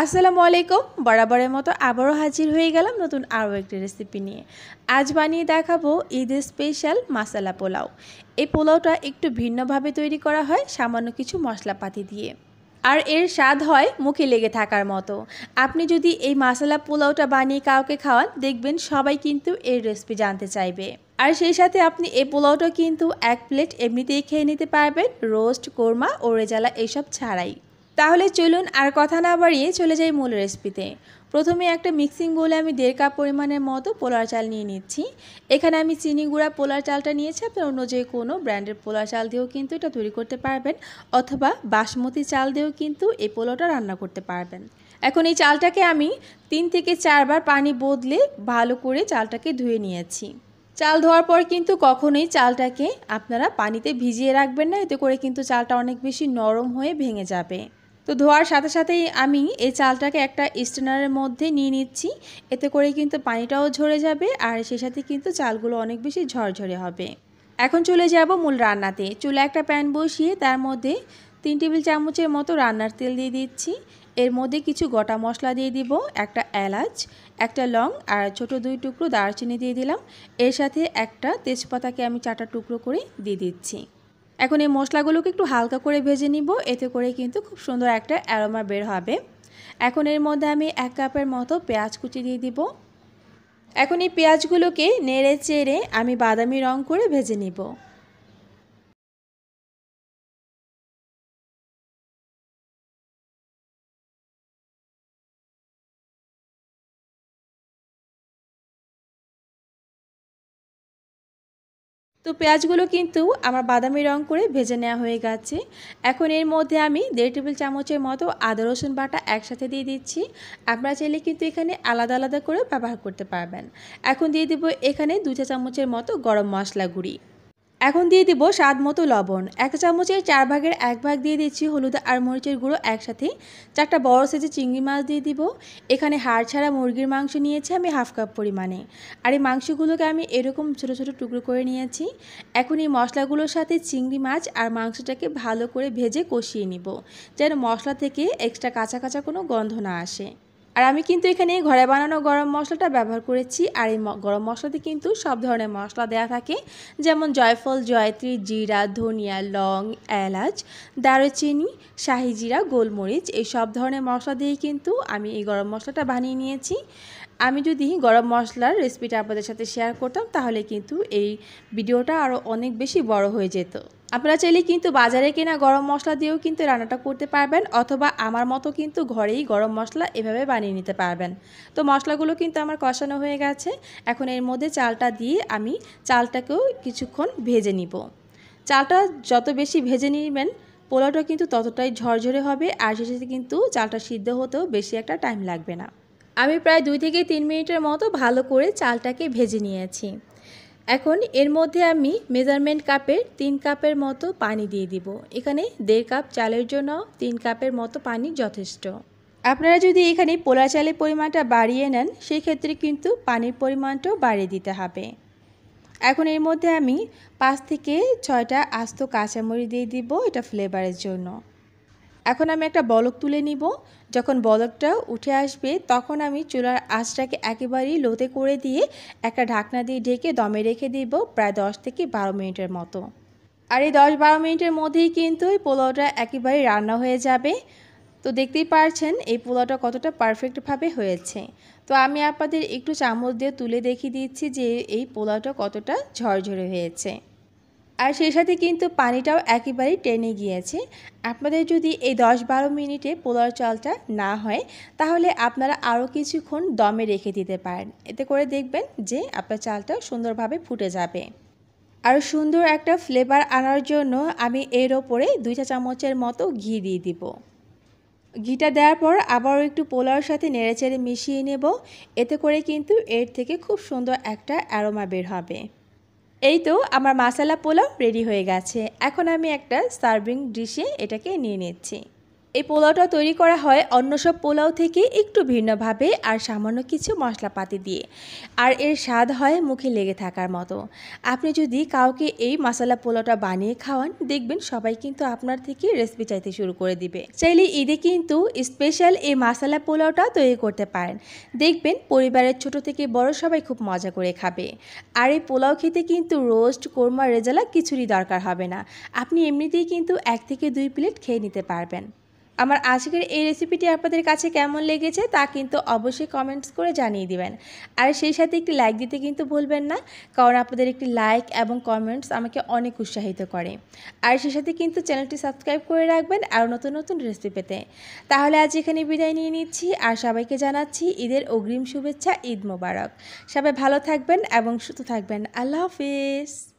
আসসালামু আলাইকুম। বরাবরের মতো আবারও হাজির হয়ে গেলাম নতুন আরও একটি রেসিপি নিয়ে। আজ বানিয়ে দেখাবো ঈদের স্পেশাল মাসালা পোলাও। এই পোলাওটা একটু ভিন্নভাবে তৈরি করা হয় সামান্য কিছু মশলাপাতি দিয়ে। আর এর স্বাদ হয় মুখে লেগে থাকার মতো। আপনি যদি এই মাসালা পোলাওটা বানিয়ে কাউকে খাওয়ান, দেখবেন সবাই কিন্তু এর রেসিপি জানতে চাইবে। আর সেই সাথে আপনি এই পোলাওটা কিন্তু এক প্লেট এমনিতেই খেয়ে নিতে পারবেন রোস্ট কোরমা ও রেজালা এইসব ছাড়াই। তাহলে চলুন আর কথা না বাড়িয়ে চলে যাই মূল রেসিপিতে প্রথমে একটা মিক্সিং বলে আমি দেড় কাপ পরিমাণের মতো পোলার চাল নিয়ে নিচ্ছি। এখানে আমি চিনি গুঁড়া পোলার চালটা নিয়েছি, আপনার অন্য যে কোনো ব্র্যান্ডের পোলার চাল দিয়েও কিন্তু এটা তৈরি করতে পারবেন, অথবা বাসমতি চাল দিয়েও কিন্তু এই পোলাওটা রান্না করতে পারবেন। এখন এই চালটাকে আমি তিন থেকে চারবার পানি বদলে ভালো করে চালটাকে ধুয়ে নিয়েছি। চাল ধোয়ার পর কিন্তু কখনোই চালটাকে আপনারা পানিতে ভিজিয়ে রাখবেন না, এতে করে কিন্তু চালটা অনেক বেশি নরম হয়ে ভেঙে যাবে। তো ধোয়ার সাথে সাথেই আমি এই চালটাকে একটা স্টেনারের মধ্যে নিয়ে নিচ্ছি। এতে করে কিন্তু পানিটাও ঝরে যাবে আর সেই সাথে কিন্তু চালগুলো অনেক বেশি ঝরঝরে হবে। এখন চলে যাব মূল রান্নাতে। চুলে একটা প্যান বসিয়ে তার মধ্যে তিন টেবিল চামচের মতো রান্নার তেল দিয়ে দিচ্ছি। এর মধ্যে কিছু গোটা মশলা দিয়ে দিব, একটা এলাচ, একটা লং আর ছোট দুই টুকরো দারচিনি দিয়ে দিলাম। এর সাথে একটা তেজপাতাকে আমি চারটা টুকরো করে দিয়ে দিচ্ছি। এখন এই মশলাগুলোকে একটু হালকা করে ভেজে নিব, এতে করে কিন্তু খুব সুন্দর একটা অ্যারোমা বের হবে। এখন এর মধ্যে আমি এক কাপের মতো পেঁয়াজ কুচি দিয়ে দিব। এখন এই পেঁয়াজগুলোকে নেড়ে চেড়ে আমি বাদামি রং করে ভেজে নিব। তো পেঁয়াজগুলো কিন্তু আমার বাদামি রং করে ভেজে নেওয়া হয়ে গেছে। এখন এর মধ্যে আমি দেড় টেবিল চামচের মতো আদা, রসুন বাটা একসাথে দিয়ে দিচ্ছি। আপনারা চাইলে কিন্তু এখানে আলাদা আলাদা করে ব্যবহার করতে পারবেন। এখন দিয়ে দেবো এখানে দু চা চামচের মতো গরম মশলা গুঁড়ি। এখন দিয়ে দিব স্বাদ মতো লবণ। এক চামচের চার ভাগের এক ভাগ দিয়ে দিচ্ছি হলুদ আর মরিচের গুঁড়ো একসাথে। চারটা বড় সাইজের চিংড়ি মাছ দিয়ে দিব। এখানে হাড় ছাড়া মুরগির মাংস নিয়েছি আমি হাফ কাপ পরিমাণে। আর এই মাংসগুলোকে আমি এরকম ছোটো ছোটো টুকরো করে নিয়েছি। এখন এই মশলাগুলোর সাথে চিংড়ি মাছ আর মাংসটাকে ভালো করে ভেজে কষিয়ে নিব। যেন মশলা থেকে এক্সট্রা কাঁচা কাঁচা কোনো গন্ধ না আসে। আর আমি কিন্তু এখানে ঘরে বানানো গরম মশলাটা ব্যবহার করেছি, আর এই গরম মশলাতে কিন্তু সব ধরনের মশলা দেওয়া থাকে। যেমন জয়ফল, জয়ত্রী, জিরা, ধনিয়া, লং, এলাচ, দারুচিনি, শাহি জিরা, গোলমরিচ, এই সব ধরনের মশলা দিয়েই কিন্তু আমি এই গরম মশলাটা বানিয়ে নিয়েছি। আমি যদি গরম মশলার রেসিপিটা আপনাদের সাথে শেয়ার করতাম, তাহলে কিন্তু এই ভিডিওটা আরও অনেক বেশি বড় হয়ে যেত। আপনারা চাইলে কিন্তু বাজারে কেনা গরম মশলা দিয়েও কিন্তু রান্নাটা করতে পারবেন, অথবা আমার মতো কিন্তু ঘরেই গরম মশলা এভাবে বানিয়ে নিতে পারবেন। তো মশলাগুলো কিন্তু আমার কষানো হয়ে গেছে। এখন এর মধ্যে চালটা দিয়ে আমি চালটাকেও কিছুক্ষণ ভেজে নিব। চালটা যত বেশি ভেজে নিবেন, পোলাওটা কিন্তু ততটাই ঝরঝরে হবে, আর শেষে কিন্তু চালটা সিদ্ধ হতেও বেশি একটা টাইম লাগবে না। আমি প্রায় দুই থেকে তিন মিনিটের মতো ভালো করে চালটাকে ভেজে নিয়েছি। এখন এর মধ্যে আমি মেজারমেন্ট কাপের তিন কাপের মতো পানি দিয়ে দিব। এখানে দেড় কাপ চালের জন্য তিন কাপের মতো পানি যথেষ্ট। আপনারা যদি এখানে পোলা চালের পরিমাণটা বাড়িয়ে নেন সেই ক্ষেত্রে কিন্তু পানির পরিমাণটাও বাড়িয়ে দিতে হবে। এখন এর মধ্যে আমি পাঁচ থেকে ছয়টা আস্ত কাঁচামরি দিয়ে দিব এটা ফ্লেভারের জন্য। এখন আমি একটা বলক তুলে নিব। যখন বলকটা উঠে আসবে, তখন আমি চুলার আঁচটাকে একেবারেই লোতে করে দিয়ে একটা ঢাকনা দিয়ে ঢেকে দমে রেখে দিব প্রায় দশ থেকে বারো মিনিটের মতো। আর এই দশ বারো মিনিটের মধ্যেই কিন্তু এই পোলাওটা একেবারেই রান্না হয়ে যাবে। তো দেখতেই পারছেন, এই পোলাওটা কতটা পারফেক্টভাবে হয়েছে। তো আমি আপনাদের একটু চামচ দিয়ে তুলে দেখিয়ে দিচ্ছি যে এই পোলাওটা কতটা ঝরঝরে হয়েছে। আর সেই সাথে কিন্তু পানিটাও একেবারেই টেনে গিয়েছে। আপনাদের যদি এই দশ বারো মিনিটে পোলার চালটা না হয়, তাহলে আপনারা আরও কিছুক্ষণ দমে রেখে দিতে পারেন। এতে করে দেখবেন যে আপনার চালটা সুন্দরভাবে ফুটে যাবে। আর সুন্দর একটা ফ্লেভার আনার জন্য আমি এর ওপরে দুই চা চামচের মতো ঘি দিয়ে দিব। ঘিটা দেওয়ার পর আবারও একটু পোলাওর সাথে নেড়েচেড়ে মিশিয়ে নেব। এতে করে কিন্তু এর থেকে খুব সুন্দর একটা অ্যারোমা বের হবে। এই তো আমার মাসালা পোলাও রেডি হয়ে গেছে। এখন আমি একটা সার্ভিং ডিশে এটাকে নিয়ে নিচ্ছি। এই পোলাওটা তৈরি করা হয় অন্য সব পোলাও থেকে একটু ভিন্নভাবে আর সামান্য কিছু মশলাপাতি দিয়ে। আর এর স্বাদ হয় মুখে লেগে থাকার মতো। আপনি যদি কাউকে এই মশলা পোলাওটা বানিয়ে খাওয়ান, দেখবেন সবাই কিন্তু আপনার থেকে রেসিপি চাইতে শুরু করে দিবে। চাইলে ঈদে কিন্তু স্পেশাল এই মশলা পোলাওটা তৈরি করতে পারেন। দেখবেন পরিবারের ছোট থেকে বড় সবাই খুব মজা করে খাবে। আর এই পোলাও খেতে কিন্তু রোস্ট কোরমা, রেজালা কিছুরই দরকার হবে না। আপনি এমনিতেই কিন্তু এক থেকে দুই প্লেট খেয়ে নিতে পারবেন। আমার আজকের এই রেসিপিটি আপনাদের কাছে কেমন লেগেছে তা কিন্তু অবশ্যই কমেন্টস করে জানিয়ে দিবেন। আর সেই সাথে একটি লাইক দিতে কিন্তু ভুলবেন না, কারণ আপনাদের একটি লাইক এবং কমেন্টস আমাকে অনেক উৎসাহিত করে। আর সেই সাথে কিন্তু চ্যানেলটি সাবস্ক্রাইব করে রাখবেন আর নতুন নতুন রেসিপি পেতে। তাহলে আজ এখানে বিদায় নিয়ে নিচ্ছি, আর সবাইকে জানাচ্ছি ঈদের অগ্রিম শুভেচ্ছা, ঈদ মোবারক। সবাই ভালো থাকবেন এবং সুস্থ থাকবেন। আল্লাহ হাফিজ।